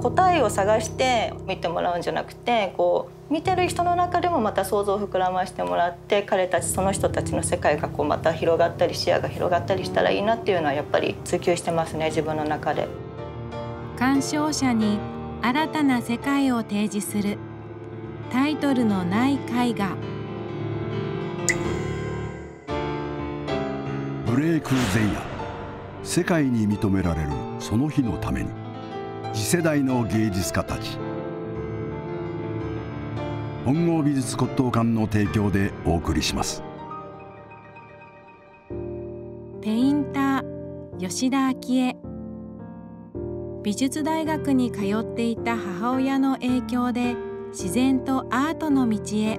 答えを探して見てもらうんじゃなくてこう見てる人の中でもまた想像を膨らましてもらって彼たちその人たちの世界がこうまた広がったり視野が広がったりしたらいいなっていうのはやっぱり追求してますね自分の中で。鑑賞者に新たな世界を提示する。タイトルのない絵画。ブレイク前夜世界に認められるその日のために次世代の芸術家たち。本郷美術骨董館の提供でお送りします。ペインター吉田昭恵。美術大学に通っていた母親の影響で自然とアートの道へ。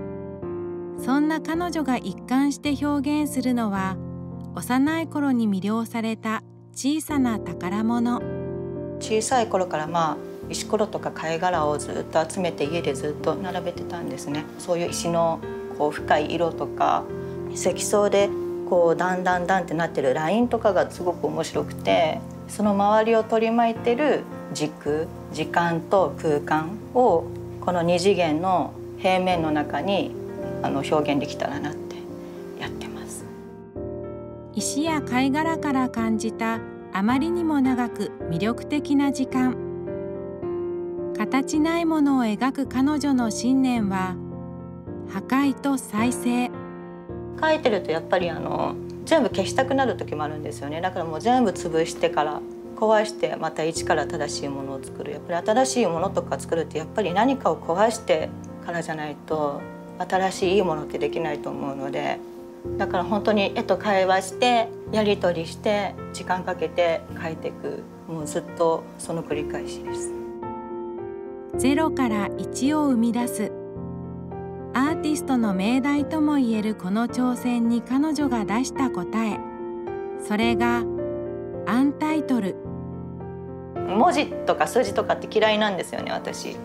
そんな彼女が一貫して表現するのは幼い頃に魅了された小さな宝物。小さい頃からまあ石ころとか貝殻をずっと集めて家でずっと並べてたんですね。そういう石のこう深い色とか積層でこうだんだんだんってなってるラインとかがすごく面白くてその周りを取り巻いてる軸時間と空間をこの二次元の平面の中にあの表現できたらなってやってます。石や貝殻から感じたあまりにも長く魅力的な時間。形ないものを描く彼女の信念は破壊と再生。書いてるとやっぱりあの全部消したくなる時もあるんですよね。だからもう全部潰してから壊してまた一から正しいものを作る。やっぱり新しいものとか作るってやっぱり何かを壊してからじゃないと新しいいいものってできないと思うので。だから本当に絵と会話してやり取りして時間かけて描いていくもうずっとその繰り返しです。ゼロから1を生み出すアーティストの命題ともいえるこの挑戦に彼女が出した答え。それがアンタイトル。文字とか数字とかって嫌いなんですよね私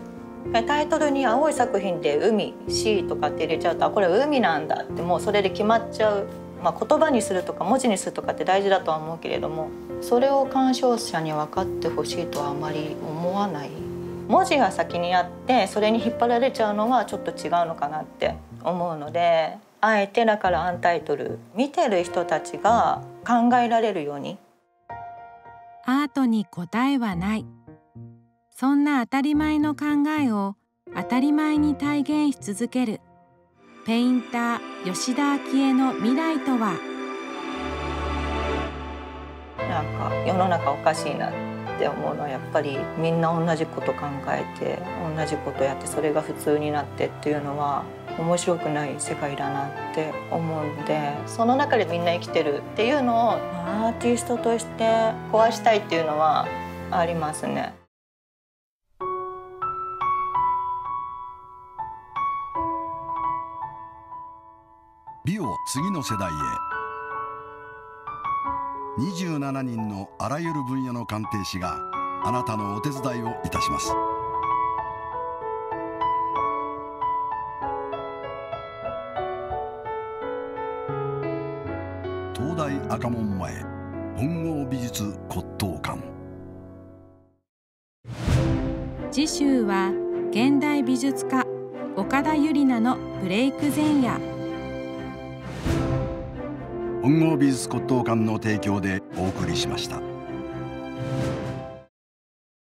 タイトルに「青い作品で海」「C」とかって入れちゃうとこれ海なんだってもうそれで決まっちゃう、まあ、言葉にするとか文字にするとかって大事だとは思うけれどもそれを鑑賞者に分かってほしいとはあまり思わない。文字が先にあってそれに引っ張られちゃうのはちょっと違うのかなって思うのであえてだからアンタイトル見てる人たちが考えられるように。アートに答えはない。そんな当たり前の考えを当たり前に体現し続けるペインター吉田昭恵の未来とは？なんか世の中おかしいなって思うのはやっぱりみんな同じこと考えて同じことやってそれが普通になってっていうのは面白くない世界だなって思うんでその中でみんな生きてるっていうのをアーティストとして壊したいっていうのはありますね。を次の世代へ。27人のあらゆる分野の鑑定士があなたのお手伝いをいたします。東大赤門前本郷美術骨董館。次週は現代美術家岡田ゆりなのブレイク前夜。本郷美術骨董館の提供でお送りしました。